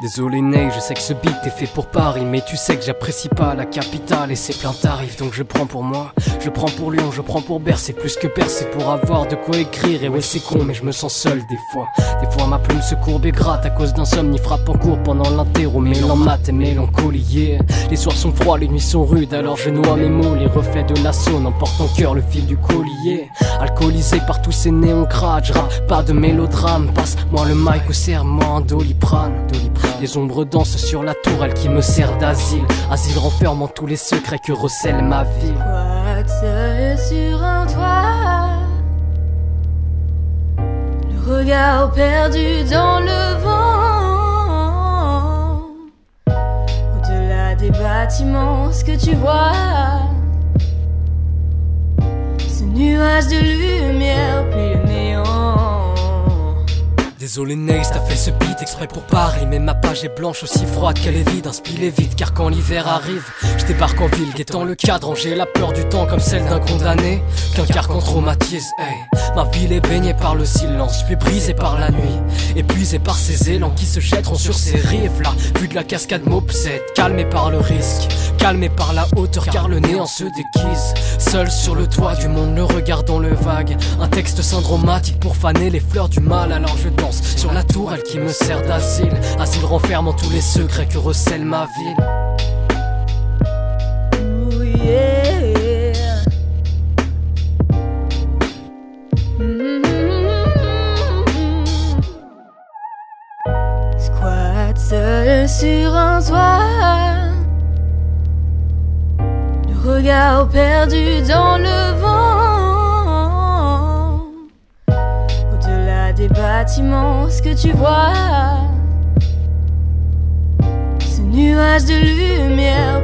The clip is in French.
Désolé Ney, je sais que ce beat est fait pour Paris Mais tu sais que j'apprécie pas la capitale et ses plein tarifs Donc je prends pour moi, je prends pour Lyon, je prends pour Bercy Plus que percer pour avoir de quoi écrire Et ouais c'est con mais je me sens seul des fois. Des fois ma plume se courbe et gratte à cause d'insomnie Frappe en cours pendant l'interro, mêlant maths et mélancolie Les soirs sont froids, les nuits sont rudes Alors je noie mes mots, les reflets de la saune Emporte en cœur le fil du collier. Alcoolisé par tous ces néons crades, pas de mélodrame Passe-moi le mic au serment en doliprane les ombres dansent sur la tourelle qui me sert d'asile. Asile renfermant tous les secrets que recèle ma vie. seul sur un toit. Le regard perdu dans le vent. Au-delà des bâtiments, ce que tu vois. Ce nuage de lumière, Désolé Nace, t'as fait ce beat exprès pour Paris. Mais ma page est blanche aussi froide qu'elle est vide. Inspirez vite car quand l'hiver arrive Je débarque en ville, guettant le cadre J'ai la peur du temps comme celle d'un condamné Qu'un carcan traumatise, hey. Ma ville est baignée par le silence Puis brisée par la nuit Épuisée par ces élans qui se jetteront sur ces rives là Vu de la cascade m'obsède Calmé par le risque Calmé par la hauteur car le néant se déguise Seul sur le toit du monde, le regard dans le vague Un texte syndromatique pour faner les fleurs du mal Alors je danse sur la tourelle qui me sert d'asile. Asile renfermant tous les secrets que recèle ma ville. Squat seul sur un toit. Regard perdu dans le bâtiments, ce que tu vois, ce nuage de lumière